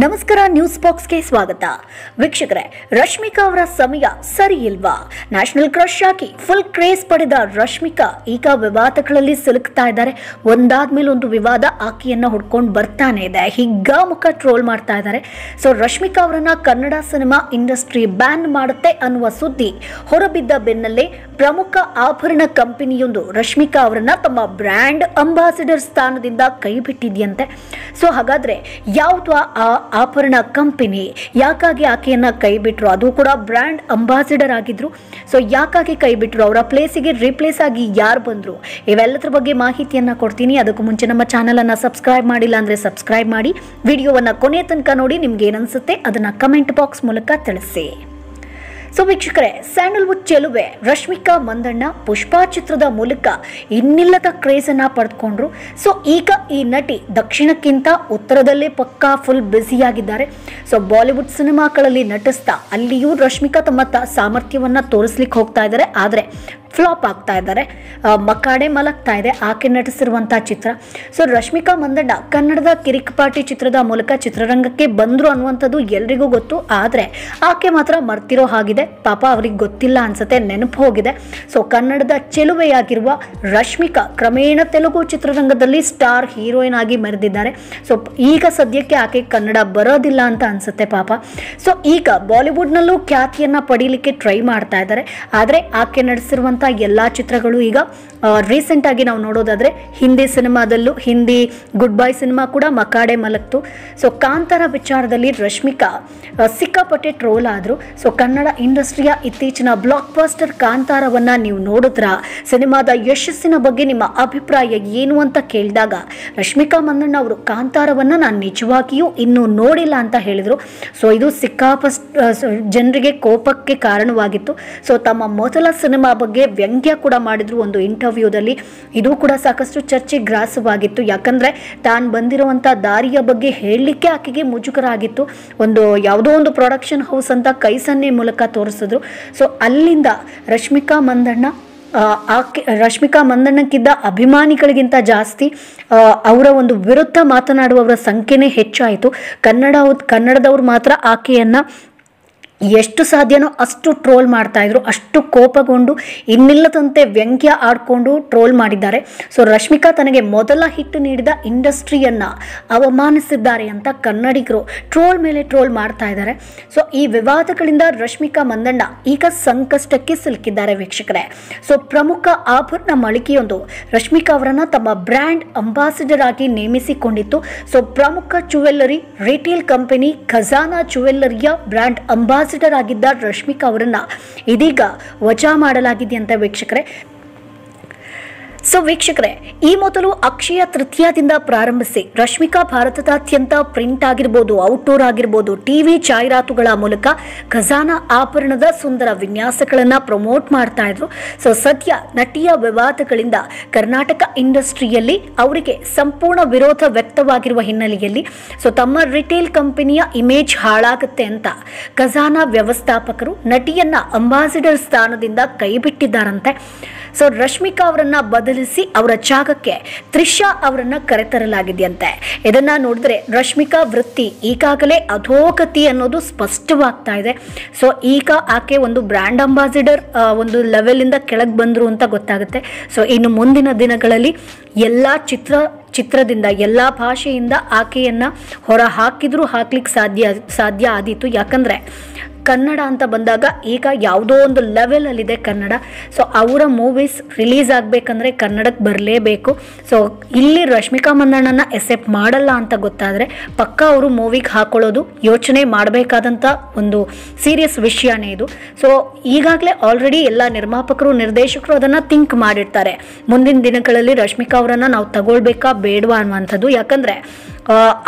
ನಮಸ್ಕಾರ, ನ್ಯೂಸ್ ಬಾಕ್ಸ್ಗೆ ಸ್ವಾಗತ. ವೀಕ್ಷಕರೇ, ರಶ್ಮಿಕಾ ಅವರ ಸಮಯ ಸರಿ ಇಲ್ವಾ? ನ್ಯಾಷನಲ್ ಕ್ರಶ್ ಹಾಕಿ ಫುಲ್ ಕ್ರೇಜ್ ಪಡೆದ ರಶ್ಮಿಕಾ ಈಗ ವಿವಾದಗಳಲ್ಲಿ ಸಿಲುಕ್ತಾ ಇದ್ದಾರೆ. ಒಂದಾದ್ಮೇಲೆ ಒಂದು ವಿವಾದ ಆಕೆಯನ್ನು ಹುಡ್ಕೊಂಡು ಬರ್ತಾನೆ ಇದೆ. ಹಿಗ್ಗಾಮುಖ ಟ್ರೋಲ್ ಮಾಡ್ತಾ ಇದ್ದಾರೆ. ಸೊ ರಶ್ಮಿಕಾ ಅವರನ್ನ ಕನ್ನಡ ಸಿನಿಮಾ ಇಂಡಸ್ಟ್ರಿ ಬ್ಯಾನ್ ಮಾಡುತ್ತೆ ಅನ್ನುವ ಸುದ್ದಿ ಹೊರಬಿದ್ದ ಬೆನ್ನಲ್ಲೇ ಪ್ರಮುಖ ಆಭರಣ ಕಂಪನಿಯೊಂದು ರಶ್ಮಿಕಾ ಅವರನ್ನ ತಮ್ಮ ಬ್ರ್ಯಾಂಡ್ ಅಂಬಾಸಿಡರ್ ಸ್ಥಾನದಿಂದ ಕೈಬಿಟ್ಟಿದೆಯಂತೆ ಸೊ ಹಾಗಾದ್ರೆ ಯಾವುದು ಆ ಆಭರಣ ಕಂಪನಿ. ಯಾಕಾಗಿ ಆಕೆಯನ್ನು ಕೈ ಬಿಟ್ರು ಅದು ಕೂಡ ಬ್ರ್ಯಾಂಡ್ ಅಂಬಾಸಿಡರ್ ಆಗಿದ್ರು. ಸೊ ಯಾಕಾಗಿ ಕೈ ಬಿಟ್ಟರು ಅವರ ಪ್ಲೇಸಿಗೆ ರಿಪ್ಲೇಸ್ ಆಗಿ ಯಾರು ಬಂದರು? ಇವೆಲ್ಲದ್ರ ಬಗ್ಗೆ ಮಾಹಿತಿಯನ್ನು ಕೊಡ್ತೀನಿ. ಅದಕ್ಕೂ ಮುಂಚೆ ನಮ್ಮ ಚಾನಲನ್ನು ಸಬ್ಸ್ಕ್ರೈಬ್ ಮಾಡಿಲ್ಲ ಅಂದರೆ ಸಬ್ಸ್ಕ್ರೈಬ್ ಮಾಡಿ. ವಿಡಿಯೋವನ್ನು ಕೊನೆ ತನಕ ನೋಡಿ ನಿಮ್ಗೆ ಏನನ್ಸುತ್ತೆ ಅದನ್ನು ಕಮೆಂಟ್ ಬಾಕ್ಸ್ ಮೂಲಕ ತಿಳಿಸಿ. ಸೊ ವೀಕ್ಷಕರೇ ಸ್ಯಾಂಡಲ್ವುಡ್ ಚೆಲುವೆ ರಶ್ಮಿಕಾ ಮಂದಣ್ಣ ಪುಷ್ಪಾ ಚಿತ್ರದ ಮೂಲಕ ಇನ್ನಿಲ್ಲದ ಕ್ರೇಜ್ ಅನ್ನ ಪಡೆದುಕೊಂಡ್ರು. ಸೊ, ಈಗ ಈ ನಟಿ ದಕ್ಷಿಣಕ್ಕಿಂತ ಉತ್ತರದಲ್ಲೇ ಪಕ್ಕಾ ಫುಲ್ ಬ್ಯುಸಿಯಾಗಿದ್ದಾರೆ ಸೊ, ಬಾಲಿವುಡ್ ಸಿನಿಮಾಗಳಲ್ಲಿ ನಟಿಸ್ತಾ ಅಲ್ಲಿಯೂ ರಶ್ಮಿಕಾ ತಮ್ಮ ಸಾಮರ್ಥ್ಯವನ್ನ ತೋರಿಸ್ಲಿಕ್ಕೆ ಹೋಗ್ತಾ ಇದ್ದಾರೆ. ಆದರೆ ಫ್ಲಾಪ್ ಆಗ್ತಾ ಇದ್ದಾರೆ. ಮಕಾಡೆ ಮಲಗ್ತಾ ಇದೆ, ಆಕೆ ನಟಿಸಿರುವಂತಹ ಚಿತ್ರ. ಸೊ ರಶ್ಮಿಕಾ ಮಂದಣ್ಣ ಕನ್ನಡದ ಕಿರಿಕ್ ಚಿತ್ರದ ಮೂಲಕ ಚಿತ್ರರಂಗಕ್ಕೆ ಬಂದರು ಅನ್ನುವಂಥದ್ದು ಎಲ್ರಿಗೂ ಗೊತ್ತು. ಆದರೆ ಆಕೆ ಮಾತ್ರ ಮರ್ತಿರೋ ಹಾಗಿದೆ. ಪಾಪ ಅವ್ರಿಗೆ ಗೊತ್ತಿಲ್ಲ ಅನ್ಸುತ್ತೆ, ನೆನಪು ಹೋಗಿದೆ. ಸೊ ಕನ್ನಡದ ಚೆಲುವೆಯಾಗಿರುವ ರಶ್ಮಿಕಾ ಕ್ರಮೇಣ ತೆಲುಗು ಚಿತ್ರರಂಗದಲ್ಲಿ ಸ್ಟಾರ್ ಹೀರೋಯಿನ್ ಆಗಿ ಮೆರೆದಿದ್ದಾರೆ. ಸೊ ಈಗ ಸದ್ಯಕ್ಕೆ ಆಕೆ ಕನ್ನಡ ಬರೋದಿಲ್ಲ ಅಂತ ಅನ್ಸುತ್ತೆ ಪಾಪ. ಸೊ ಈಗ ಬಾಲಿವುಡ್ನಲ್ಲೂ ಖ್ಯಾತಿಯನ್ನು ಪಡೀಲಿಕ್ಕೆ ಟ್ರೈ ಮಾಡ್ತಾ ಇದ್ದಾರೆ. ಆದರೆ ಆಕೆ ನಡೆಸಿರುವಂಥ ಎಲ್ಲ ಚಿತ್ರಗಳು ಈಗ ರೀಸೆಂಟಾಗಿ ನಾವು ನೋಡೋದಾದ್ರೆ ಹಿಂದಿ ಸಿನಿಮಾದಲ್ಲೂ ಹಿಂದಿ ಗುಡ್ ಬೈ ಸಿನಿಮಾ ಕೂಡ ಮಕಾಡೆ ಮಲಗ್ತು. ಸೊ ಕಾಂತಾರ ವಿಚಾರದಲ್ಲಿ ರಶ್ಮಿಕಾ ಸಿಕ್ಕಾಪಟ್ಟೆ ಟ್ರೋಲ್ ಆದರು. ಸೊ ಕನ್ನಡ ಇಂಡಸ್ಟ್ರಿಯ ಇತ್ತೀಚಿನ ಬ್ಲಾಕ್ ಬಾಸ್ಟರ್ ಕಾಂತಾರವನ್ನು ನೀವು ನೋಡಿದ್ರ? ಸಿನಿಮಾದ ಯಶಸ್ಸಿನ ಬಗ್ಗೆ ನಿಮ್ಮ ಅಭಿಪ್ರಾಯ ಏನು ಅಂತ ಕೇಳಿದಾಗ ರಶ್ಮಿಕಾ ಮಂದಣ್ಣ ಅವರು ಕಾಂತಾರವನ್ನು ನಾನು ನಿಜವಾಗಿಯೂ ಇನ್ನೂ ನೋಡಿಲ್ಲ ಅಂತ ಹೇಳಿದರು. ಸೊ ಇದು ಸಿಕ್ಕಾಪಸ್ಟ್ ಜನರಿಗೆ ಕೋಪಕ್ಕೆ ಕಾರಣವಾಗಿತ್ತು. ಸೊ ತಮ್ಮ ಮೊದಲ ಸಿನಿಮಾ ಬಗ್ಗೆ ವ್ಯಂಗ್ಯ ಕೂಡ ಮಾಡಿದ್ರು ಒಂದು ಇಂಟರ್ವ್ಯೂದಲ್ಲಿ. ಇದು ಕೂಡ ಸಾಕಷ್ಟು ಚರ್ಚೆ ಗ್ರಾಸವಾಗಿತ್ತು. ಯಾಕಂದ್ರೆ ತಾನು ಬಂದಿರುವಂತ ದಾರಿಯ ಬಗ್ಗೆ ಹೇಳಲಿಕ್ಕೆ ಆಕೆಗೆ ಮುಜುಗರ ಆಗಿತ್ತು ಒಂದು ಯಾವುದೋ ಒಂದು ಪ್ರೊಡಕ್ಷನ್ ಹೌಸ್ ಅಂತ ಕೈ ಸನ್ನೆ ಮೂಲಕ ತೋರಿಸಿದ್ರು. ಸೊ ಅಲ್ಲಿಂದ ರಶ್ಮಿಕಾ ಮಂದಣ್ಣ ಆಕೆ, ರಶ್ಮಿಕಾ ಮಂದಣ್ಣಕ್ಕಿದ್ದ ಅಭಿಮಾನಿಗಳಿಗಿಂತ ಜಾಸ್ತಿ ಅವರ ಒಂದು ವಿರುದ್ಧ ಮಾತನಾಡುವವರ ಸಂಖ್ಯೆನೇ ಹೆಚ್ಚಾಯಿತು. ಕನ್ನಡ, ಕನ್ನಡದವ್ರು ಮಾತ್ರ ಆಕೆಯನ್ನ ಎಷ್ಟು ಸಾಧ್ಯನೋ ಅಷ್ಟು ಟ್ರೋಲ್ ಮಾಡ್ತಾ ಇದ್ರು, ಅಷ್ಟು ಕೋಪಗೊಂಡು, ಇನ್ನಿಲ್ಲದಂತೆ ವ್ಯಂಗ್ಯ ಆಡ್ಕೊಂಡು ಟ್ರೋಲ್ ಮಾಡಿದ್ದಾರೆ. ಸೊ ರಶ್ಮಿಕಾ ತನಗೆ ಮೊದಲ ಹಿಟ್ಟು ನೀಡಿದ ಇಂಡಸ್ಟ್ರಿಯನ್ನು ಅವಮಾನಿಸಿದ್ದಾರೆ ಅಂತ ಕನ್ನಡಿಗರು ಟ್ರೋಲ್ ಮೇಲೆ ಟ್ರೋಲ್ ಮಾಡ್ತಾ ಇದ್ದಾರೆ. ಸೊ ಈ ವಿವಾದಗಳಿಂದ ರಶ್ಮಿಕಾ ಮಂದಣ್ಣ ಈಗ ಸಂಕಷ್ಟಕ್ಕೆ ಸಿಲುಕಿದ್ದಾರೆ ವೀಕ್ಷಕರೇ. ಸೊ ಪ್ರಮುಖ ಆಭರಣ ಮಳಿಗೆಯೊಂದು ರಶ್ಮಿಕಾ ಅವರನ್ನು ತಮ್ಮ ಬ್ರ್ಯಾಂಡ್ ಅಂಬಾಸಿಡರ್ ಆಗಿ ನೇಮಿಸಿಕೊಂಡಿತ್ತು. ಸೊ ಪ್ರಮುಖ ಜುವೆಲ್ಲರಿ ರಿಟೇಲ್ ಕಂಪನಿ ಖಜಾನಾ ಜುವೆಲ್ಲರಿಯ ಬ್ರ್ಯಾಂಡ್ ಅಂಬಾಸಿಡರ್ ಆಗಿದ್ದ ರಶ್ಮಿಕಾ ಅವರನ್ನ ಇದೀಗ ವಜಾ ಮಾಡಲಾಗಿದೆ ಅಂತ ವೀಕ್ಷಕರೇ. ಸೊ ವೀಕ್ಷಕರೇ, ಈ ಮೊದಲು ಅಕ್ಷಯ ತೃತೀಯದಿಂದ ಪ್ರಾರಂಭಿಸಿ ರಶ್ಮಿಕಾ ಭಾರತದಾದ್ಯಂತ ಪ್ರಿಂಟ್ ಆಗಿರ್ಬೋದು ಔಟ್ಡೋರ್ ಆಗಿರ್ಬೋದು ಟಿವಿ ಜಾಹೀರಾತುಗಳ ಮೂಲಕ ಖಜಾನಾ ಆಭರಣದ ಸುಂದರ ವಿನ್ಯಾಸಗಳನ್ನು ಪ್ರಮೋಟ್ ಮಾಡ್ತಾ ಇದ್ರು. ಸೊ ಸದ್ಯ ನಟಿಯ ವಿವಾದಗಳಿಂದ ಕರ್ನಾಟಕ ಇಂಡಸ್ಟ್ರಿಯಲ್ಲಿ ಅವರಿಗೆ ಸಂಪೂರ್ಣ ವಿರೋಧ ವ್ಯಕ್ತವಾಗಿರುವ ಹಿನ್ನೆಲೆಯಲ್ಲಿ ಸೊ ತಮ್ಮ ರಿಟೇಲ್ ಕಂಪನಿಯ ಇಮೇಜ್ ಹಾಳಾಗುತ್ತೆ ಅಂತ ಖಜಾನಾ ವ್ಯವಸ್ಥಾಪಕರು ನಟಿಯನ್ನ ಅಂಬಾಸಿಡರ್ ಸ್ಥಾನದಿಂದ ಕೈಬಿಟ್ಟಿದ್ದಾರಂತೆ. ಸೊ ರಶ್ಮಿಕಾ ಅವರನ್ನ ಬದಲಿಸಿ ಅವರ ಜಾಗಕ್ಕೆ ತ್ರಿಷಾ ಅವರನ್ನ ಕರೆತರಲಾಗಿದೆಯಂತೆ. ಇದನ್ನ ನೋಡಿದ್ರೆ ರಶ್ಮಿಕಾ ವೃತ್ತಿ ಈಗಾಗಲೇ ಅಧೋಗತಿ ಅನ್ನೋದು ಸ್ಪಷ್ಟವಾಗ್ತಾ ಇದೆ. ಸೊ ಈಗ ಆಕೆ ಒಂದು ಬ್ರ್ಯಾಂಡ್ ಅಂಬಾಸಿಡರ್ ಒಂದು ಲೆವೆಲಿಂದ ಕೆಳಗೆ ಬಂದರು ಅಂತ ಗೊತ್ತಾಗುತ್ತೆ. ಸೊ ಇನ್ನು ಮುಂದಿನ ದಿನಗಳಲ್ಲಿ ಎಲ್ಲ ಚಿತ್ರ, ಚಿತ್ರದಿಂದ, ಎಲ್ಲ ಭಾಷೆಯಿಂದ ಆಕೆಯನ್ನು ಹೊರ ಹಾಕಿದರೂ ಹಾಕ್ಲಿಕ್ಕೆ ಸಾಧ್ಯ ಸಾಧ್ಯ ಆದೀತು. ಯಾಕಂದ್ರೆ ಕನ್ನಡ ಅಂತ ಬಂದಾಗ ಈಗ ಯಾವುದೋ ಒಂದು ಲೆವೆಲಲ್ಲಿದೆ ಕನ್ನಡ. ಸೊ ಅವರ ಮೂವೀಸ್ ರಿಲೀಸ್ ಆಗಬೇಕಂದ್ರೆ ಕನ್ನಡಕ್ಕೆ ಬರಲೇಬೇಕು. ಸೊ ಇಲ್ಲಿ ರಶ್ಮಿಕಾ ಮಂದಣ್ಣನ ಎಸೆಪ್ಟ್ ಮಾಡಲ್ಲ ಅಂತ ಗೊತ್ತಾದರೆ ಪಕ್ಕ ಅವರು ಮೂವಿಗೆ ಹಾಕೊಳ್ಳೋದು ಯೋಚನೆ ಮಾಡಬೇಕಾದಂಥ ಒಂದು ಸೀರಿಯಸ್ ವಿಷಯನೇ ಇದು. ಸೊ ಈಗಾಗಲೇ ಆಲ್ರೆಡಿ ಎಲ್ಲ ನಿರ್ಮಾಪಕರು, ನಿರ್ದೇಶಕರು ಅದನ್ನು ಥಿಂಕ್ ಮಾಡಿರ್ತಾರೆ. ಮುಂದಿನ ದಿನಗಳಲ್ಲಿ ರಶ್ಮಿಕಾ ಅವರನ್ನು ನಾವು ತಗೊಳ್ಬೇಕಾ ಬೇಡವಾ ಅನ್ನುವಂಥದ್ದು. ಯಾಕಂದರೆ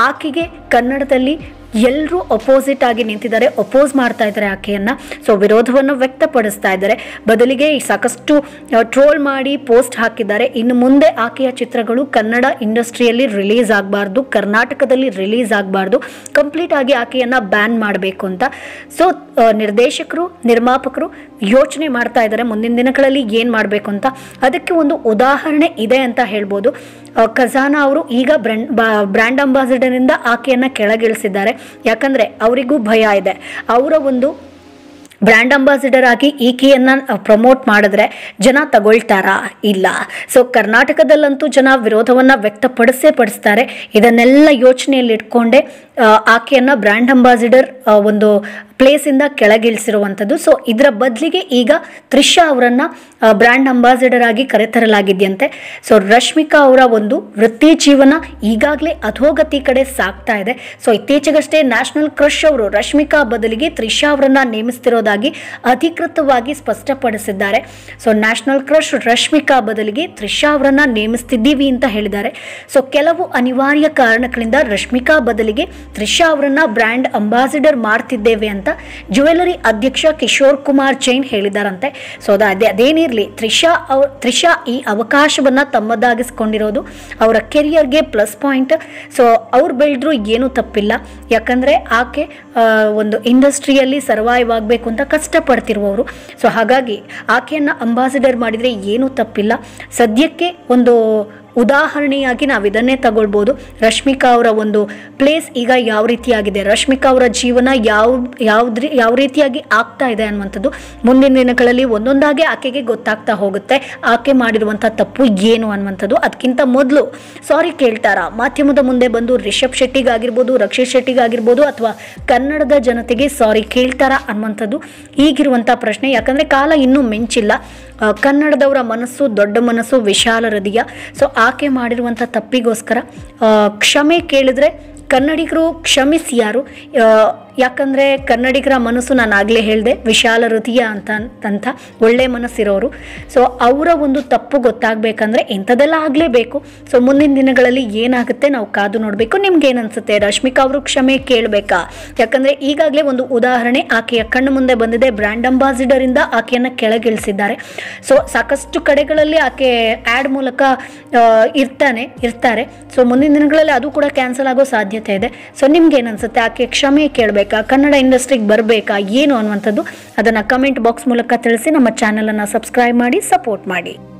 ಆಕೆಗೆ ಕನ್ನಡದಲ್ಲಿ ಎಲ್ಲರೂ ಅಪೋಸಿಟ್ ಆಗಿ ನಿಂತಿದ್ದಾರೆ ಅಪೋಸ್ ಮಾಡ್ತಾ ಇದ್ದಾರೆ ಆಕೆಯನ್ನ. ಸೊ ವಿರೋಧವನ್ನು ವ್ಯಕ್ತಪಡಿಸ್ತಾ ಇದ್ದಾರೆ. ಬದಲಿಗೆ ಸಾಕಷ್ಟು ಟ್ರೋಲ್ ಮಾಡಿ ಪೋಸ್ಟ್ ಹಾಕಿದ್ದಾರೆ. ಇನ್ನು ಮುಂದೆ ಆಕೆಯ ಚಿತ್ರಗಳು ಕನ್ನಡ ಇಂಡಸ್ಟ್ರಿಯಲ್ಲಿ ರಿಲೀಸ್ ಆಗಬಾರ್ದು, ಕರ್ನಾಟಕದಲ್ಲಿ ರಿಲೀಸ್ ಆಗಬಾರ್ದು. ಕಂಪ್ಲೀಟ್ ಆಗಿ ಆಕೆಯನ್ನ ಬ್ಯಾನ್ ಮಾಡಬೇಕು ಅಂತ. ಸೊ ನಿರ್ದೇಶಕರು, ನಿರ್ಮಾಪಕರು ಯೋಚನೆ ಮಾಡ್ತಾ ಇದ್ದಾರೆ. ಮುಂದಿನ ದಿನಗಳಲ್ಲಿ ಏನು ಮಾಡಬೇಕು ಅಂತ. ಅದಕ್ಕೆ ಒಂದು ಉದಾಹರಣೆ ಇದೆ ಅಂತ ಹೇಳ್ಬೋದು. ಖಜಾನಾ ಅವರು ಈಗ ಬ್ರ್ಯಾಂಡ್ ಬ್ರ್ಯಾಂಡ್ ಅಂಬಾಸಿಡರಿಂದ ಆಕೆಯನ್ನು ಕೆಳಗಿಳಿಸಿದ್ದಾರೆ. ಯಾಕಂದರೆ ಅವರಿಗೂ ಭಯ ಇದೆ. ಅವರ ಒಂದು ಬ್ರ್ಯಾಂಡ್ ಅಂಬಾಸಿಡರ್ ಆಗಿ ಈಕೆಯನ್ನು ಪ್ರಮೋಟ್ ಮಾಡಿದ್ರೆ ಜನ ತಗೊಳ್ತಾರಾ? ಇಲ್ಲ. ಸೊ, ಕರ್ನಾಟಕದಲ್ಲಂತೂ ಜನ ವಿರೋಧವನ್ನ ವ್ಯಕ್ತಪಡಿಸೇ ಪಡಿಸ್ತಾರೆ. ಇದನ್ನೆಲ್ಲ ಯೋಚನೆಯಲ್ಲಿ ಇಟ್ಕೊಂಡೆ ಆಕೆಯನ್ನ ಬ್ರ್ಯಾಂಡ್ ಅಂಬಾಸಿಡರ್ ಒಂದು ಪ್ಲೇಸಿಂದ ಕೆಳಗಿಳಿಸಿರುವಂಥದ್ದು. ಸೊ ಇದರ ಬದಲಿಗೆ ಈಗ ತ್ರಿಷಾ ಅವರನ್ನು ಬ್ರ್ಯಾಂಡ್ ಅಂಬಾಸಿಡರ್ ಆಗಿ ಕರೆತರಲಾಗಿದೆಯಂತೆ. ಸೊ ರಶ್ಮಿಕಾ ಅವರ ಒಂದು ವೃತ್ತಿ ಜೀವನ ಈಗಾಗಲೇ ಅಧೋಗತಿ ಕಡೆ ಸಾಗ್ತಾ ಇದೆ. ಸೊ ಇತ್ತೀಚೆಗಷ್ಟೇ ನ್ಯಾಷನಲ್ ಕ್ರಶ್ ಅವರು ರಶ್ಮಿಕಾ ಬದಲಿಗೆ ತ್ರಿಷಾ ಅವರನ್ನು ನೇಮಿಸ್ತಿರೋದಾಗಿ ಅಧಿಕೃತವಾಗಿ ಸ್ಪಷ್ಟಪಡಿಸಿದ್ದಾರೆ. ಸೊ ನ್ಯಾಷನಲ್ ಕ್ರಶ್ ರಶ್ಮಿಕಾ ಬದಲಿಗೆ ತ್ರಿಷಾ ಅವರನ್ನು ನೇಮಿಸ್ತಿದ್ದೀವಿ ಅಂತ ಹೇಳಿದ್ದಾರೆ. ಸೊ ಕೆಲವು ಅನಿವಾರ್ಯ ಕಾರಣಗಳಿಂದ ರಶ್ಮಿಕಾ ಬದಲಿಗೆ ತ್ರಿಷಾ ಅವರನ್ನ ಬ್ರ್ಯಾಂಡ್ ಅಂಬಾಸಿಡರ್ ಮಾಡ್ತಿದ್ದೇವೆ ಅಂತ ಜ್ಯುವೆಲರಿ ಅಧ್ಯಕ್ಷ ಕಿಶೋರ್ ಕುಮಾರ್ ಜೈನ್ ಹೇಳಿದಾರಂತೆ. ಸೊ ಅದ- ಅದೇ ಅದೇನಿರಲಿ ತ್ರಿಷಾ ಅವ್ರ ತ್ರಿಷಾ ಈ ಅವಕಾಶವನ್ನು ತಮ್ಮದಾಗಿಸ್ಕೊಂಡಿರೋದು ಅವರ ಕೆರಿಯರ್ಗೆ ಪ್ಲಸ್ ಪಾಯಿಂಟ್ ಸೊ ಅವ್ರು ಬೆಳೆದ್ರು ಏನೂ ತಪ್ಪಿಲ್ಲ. ಯಾಕಂದರೆ ಆಕೆ ಒಂದು ಇಂಡಸ್ಟ್ರಿಯಲ್ಲಿ ಸರ್ವೈವ್ ಆಗಬೇಕು ಅಂತ ಕಷ್ಟಪಡ್ತಿರುವವರು. ಸೊ ಹಾಗಾಗಿ ಆಕೆಯನ್ನು ಅಂಬಾಸಿಡರ್ ಮಾಡಿದರೆ ಏನೂ ತಪ್ಪಿಲ್ಲ. ಸದ್ಯಕ್ಕೆ ಒಂದು ಉದಾಹರಣೆಯಾಗಿ ನಾವು ಇದನ್ನೇ ತಗೊಳ್ಬೋದು. ರಶ್ಮಿಕಾ ಅವರ ಒಂದು ಪ್ಲೇಸ್ ಈಗ ಯಾವ ರೀತಿಯಾಗಿದೆ? ರಶ್ಮಿಕಾ ಅವರ ಜೀವನ ಯಾವ, ಯಾವ್ದ್ರಿ, ಯಾವ ರೀತಿಯಾಗಿ ಆಗ್ತಾ ಇದೆ ಅನ್ನುವಂಥದ್ದು ಮುಂದಿನ ದಿನಗಳಲ್ಲಿ ಒಂದೊಂದಾಗಿ ಆಕೆಗೆ ಗೊತ್ತಾಗ್ತಾ ಹೋಗುತ್ತೆ. ಆಕೆ ಮಾಡಿರುವಂಥ ತಪ್ಪು ಏನು ಅನ್ನುವಂಥದ್ದು ಅದಕ್ಕಿಂತ ಮೊದಲು ಸಾರಿ ಕೇಳ್ತಾರ? ಮಾಧ್ಯಮದ ಮುಂದೆ ಬಂದು ರಿಷಬ್ ಶೆಟ್ಟಿಗಾಗಿರ್ಬೋದು, ರಕ್ಷಿತ್ ಶೆಟ್ಟಿಗಾಗಿರ್ಬೋದು ಅಥವಾ ಕನ್ನಡದ ಜನತೆಗೆ ಸಾರಿ ಕೇಳ್ತಾರಾ ಅನ್ನುವಂಥದ್ದು ಈಗಿರುವಂಥ ಪ್ರಶ್ನೆ. ಯಾಕಂದರೆ ಕಾಲ ಇನ್ನೂ ಮಿಂಚಿಲ್ಲ. ಕನ್ನಡದವರ ಮನಸ್ಸು, ದೊಡ್ಡ ಮನಸ್ಸು ವಿಶಾಲ ಹೃದಯ ಸೊ ಆಕೆ ಮಾಡಿರುವಂಥ ತಪ್ಪಿಗೋಸ್ಕರ ಕ್ಷಮೆ ಕೇಳಿದ್ರೆ ಕನ್ನಡಿಗರು ಕ್ಷಮಿಸಿ ಯಾರು? ಯಾಕಂದರೆ ಕನ್ನಡಿಗರ ಮನಸ್ಸು ನಾನು ಆಗಲೇ ಹೇಳಿದೆ, ವಿಶಾಲ ಹೃದಯ ಅಂತ ಅಂತ ಒಳ್ಳೆ ಮನಸ್ಸಿರೋರು. ಸೊ ಅವರ ಒಂದು ತಪ್ಪು ಗೊತ್ತಾಗಬೇಕಂದ್ರೆ ಇಂಥದ್ದೆಲ್ಲ ಆಗಲೇಬೇಕು. ಸೊ ಮುಂದಿನ ದಿನಗಳಲ್ಲಿ ಏನಾಗುತ್ತೆ ನಾವು ಕಾದು ನೋಡಬೇಕು. ನಿಮ್ಗೆ ಏನನ್ಸುತ್ತೆ ರಶ್ಮಿಕಾ ಅವರು ಕ್ಷಮೆ ಕೇಳಬೇಕಾ? ಯಾಕಂದರೆ ಈಗಾಗಲೇ ಒಂದು ಉದಾಹರಣೆ ಆಕೆಯ ಕಣ್ಣು ಮುಂದೆ ಬಂದಿದೆ. ಬ್ರ್ಯಾಂಡ್ ಅಂಬಾಸಿಡರಿಂದ ಆಕೆಯನ್ನು ಕೆಳಗಿಳಿಸಿದ್ದಾರೆ. ಸೊ ಸಾಕಷ್ಟು ಕಡೆಗಳಲ್ಲಿ ಆಕೆ ಆ್ಯಡ್ ಮೂಲಕ ಇರ್ತಾನೆ, ಇರ್ತಾರೆ. ಸೊ ಮುಂದಿನ ದಿನಗಳಲ್ಲಿ ಅದು ಕೂಡ ಕ್ಯಾನ್ಸಲ್ ಆಗೋ ಸಾಧ್ಯತೆ ಇದೆ. ಸೊ ನಿಮ್ಗೆ ಏನನ್ಸುತ್ತೆ ಆಕೆ ಕ್ಷಮೆ ಕೇಳಬೇಕಾ? ಕನ್ನಡ ಇಂಡಸ್ಟ್ರಿಗೆ ಬರಬೇಕಾ? ಏನು ಅನ್ನುವಂಥದ್ದು? ಅದನ್ನು ಕಮೆಂಟ್ ಬಾಕ್ಸ್ ಮೂಲಕ ತಿಳಿಸಿ ನಮ್ಮ ಚಾನಲನ್ನು ಸಬ್ಸ್ಕ್ರೈಬ್ ಮಾಡಿ ಸಪೋರ್ಟ್ ಮಾಡಿ.